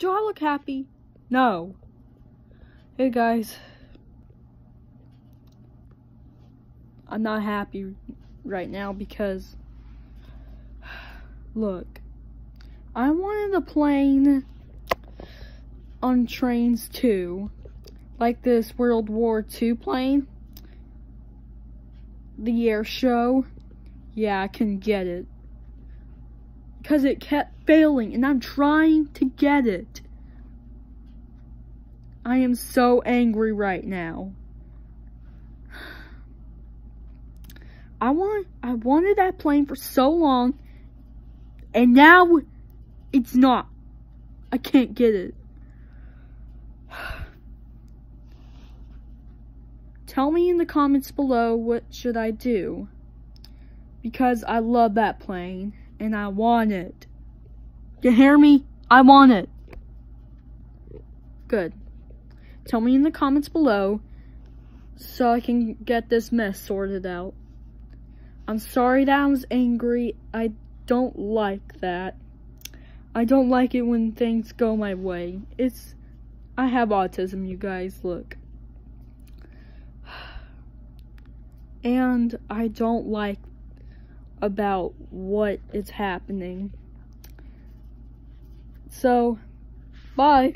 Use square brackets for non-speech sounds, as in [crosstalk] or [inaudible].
Do I look happy? No. Hey guys. I'm not happy right now because [sighs] look. I wanted a plane on trains too. Like this World War II plane. The air show. Yeah, I can get it. Because it kept failing and I'm trying to get it. I am so angry right now. I want I wanted that plane for so long and now it's not. I can't get it. [sighs] Tell me in the comments below what should I do. Because I love that plane and I want it. You hear me? I want it. Good. Tell me in the comments below so I can get this mess sorted out. I'm sorry that I was angry. I don't like that. I don't like it when things go my way. It's, I have autism, you guys, look. [sighs] And I don't like about what is happening. So, bye.